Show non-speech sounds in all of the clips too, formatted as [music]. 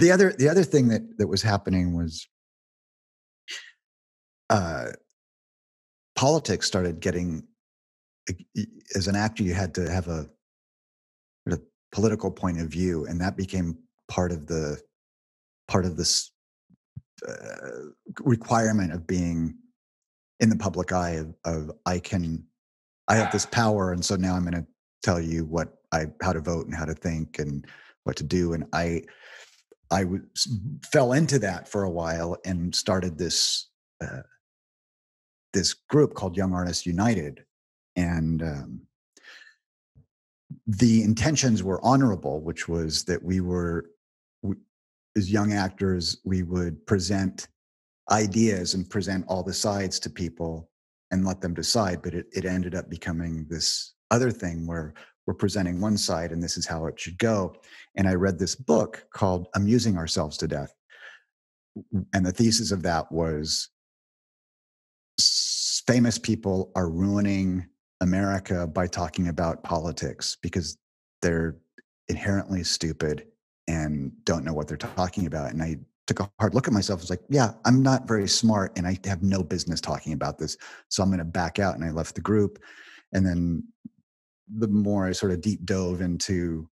the other the other thing that that was happening was uh politics started getting as an actor you had to have a, a political point of view and that became part of the part of this uh, requirement of being in the public eye of, of i can i have this power and so now i'm going to tell you what i how to vote and how to think and what to do and i i was, fell into that for a while and started this uh, this group called young artists united and um, the intentions were honorable which was that we were we, as young actors we would present ideas and present all the sides to people and let them decide but it, it ended up becoming this other thing where we're presenting one side and this is how it should go and i read this book called amusing ourselves to death and the thesis of that was famous people are ruining america by talking about politics because they're inherently stupid and don't know what they're talking about and i took a hard look at myself. I was like, yeah, I'm not very smart and I have no business talking about this. So I'm going to back out. And I left the group. And then the more I sort of deep dove into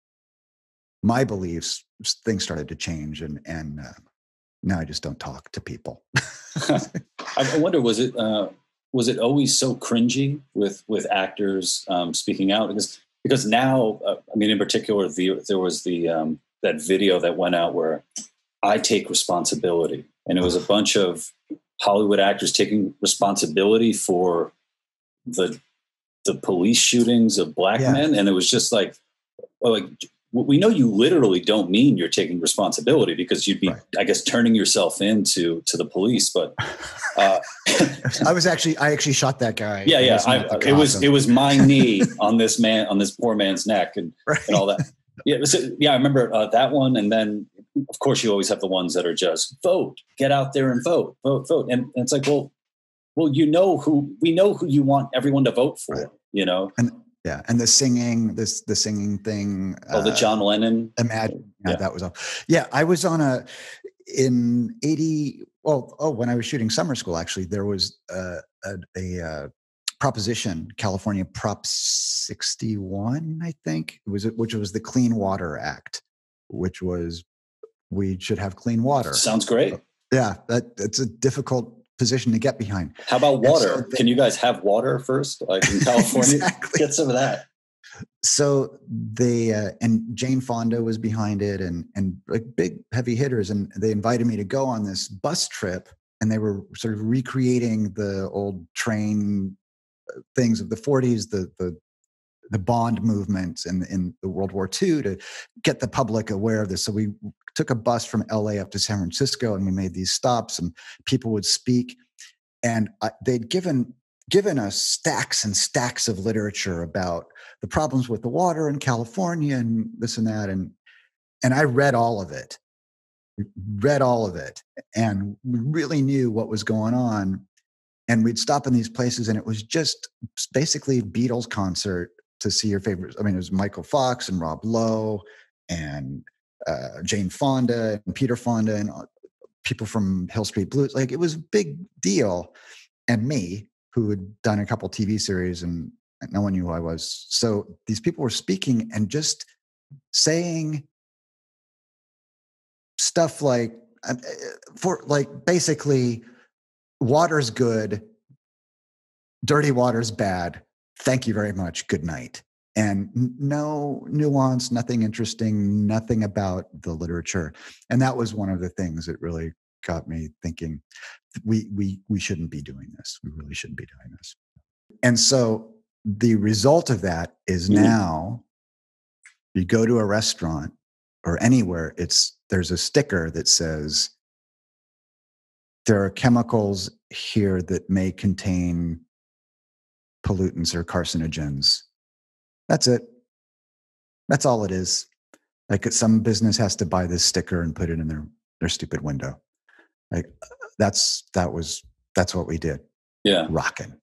my beliefs, things started to change. And, and uh, now I just don't talk to people. [laughs] I wonder, was it, uh, was it always so cringy with, with actors um, speaking out? Because, because now, uh, I mean, in particular, the, there was the, um, that video that went out where I take responsibility. And it was a bunch of Hollywood actors taking responsibility for the the police shootings of black yeah. men. And it was just like, well, like we know you literally don't mean you're taking responsibility because you'd be, right. I guess, turning yourself into to the police. But uh, [laughs] I was actually, I actually shot that guy. Yeah, yeah. I, it was, it was my [laughs] knee on this man, on this poor man's neck, and right. and all that. Yeah, yeah. I remember uh, that one, and then of course, you always have the ones that are just vote, get out there and vote, vote, vote. And, and it's like, well, well, you know who we know who you want everyone to vote for, right. you know? And yeah, and the singing, this the singing thing. Oh, the uh, John Lennon. Imagine yeah, yeah. that was all. Yeah, I was on a in eighty. Well, oh, when I was shooting summer school, actually, there was a, a, a uh, proposition, California Prop sixty one, I think, it was which was the Clean Water Act, which was we should have clean water. Sounds great. Yeah, that it's a difficult position to get behind. How about water? So they, Can you guys have water first, like in [laughs] California? exactly. Get some of that. So they uh, and Jane Fonda was behind it, and and like big heavy hitters, and they invited me to go on this bus trip, and they were sort of recreating the old train uh, things of the 40s, the the the bond movement in, in the World War II to get the public aware of this. So we took a bus from LA up to San Francisco and we made these stops and people would speak. And I, they'd given given us stacks and stacks of literature about the problems with the water in California and this and that. And and I read all of it, read all of it, and really knew what was going on. And we'd stop in these places, and it was just basically Beatles concert to see your favorites. I mean, it was Michael Fox and Rob Lowe and uh, Jane Fonda and Peter Fonda and uh, people from Hill Street Blues. Like it was a big deal. And me, who had done a couple TV series and no one knew who I was. So these people were speaking and just saying stuff like, uh, for like basically, water's good, dirty water's bad. Thank you very much. Good night and no nuance, nothing interesting, nothing about the literature. And that was one of the things that really got me thinking we we we shouldn't be doing this. We really shouldn't be doing this. And so the result of that is mm-hmm. now you go to a restaurant or anywhere, it's there's a sticker that says there are chemicals here that may contain pollutants or carcinogens that's it. That's all it is. Like some business has to buy this sticker and put it in their their stupid window. Like that's that was that's what we did. Yeah, rocking.